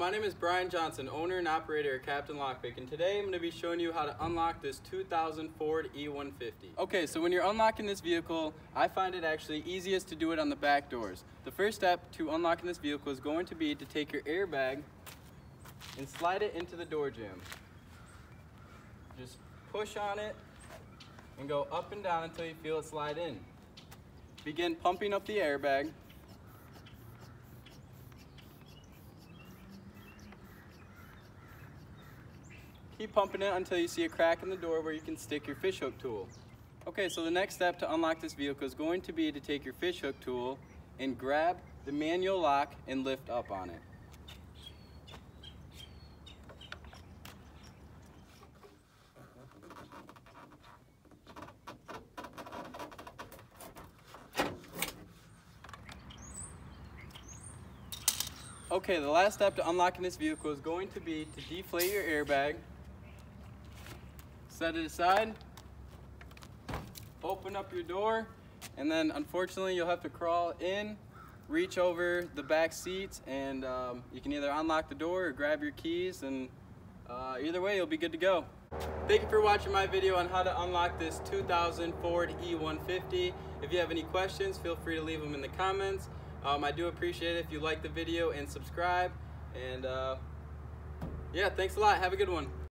my name is Brian Johnson, owner and operator of Captain Lockpick, and today I'm going to be showing you how to unlock this 2000 Ford E150. Okay, so when you're unlocking this vehicle, I find it actually easiest to do it on the back doors. The first step to unlocking this vehicle is going to be to take your airbag and slide it into the door jamb. Just push on it and go up and down until you feel it slide in. Begin pumping up the airbag. Keep pumping it until you see a crack in the door where you can stick your fishhook tool. Okay, so the next step to unlock this vehicle is going to be to take your fishhook tool and grab the manual lock and lift up on it. Okay, the last step to unlocking this vehicle is going to be to deflate your airbag, set it aside, open up your door, and then unfortunately you'll have to crawl in, reach over the back seat, and um, you can either unlock the door or grab your keys, and uh, either way you'll be good to go. Thank you for watching my video on how to unlock this 2000 Ford E150. If you have any questions, feel free to leave them in the comments. Um, I do appreciate it if you like the video and subscribe. And uh, yeah, thanks a lot. Have a good one.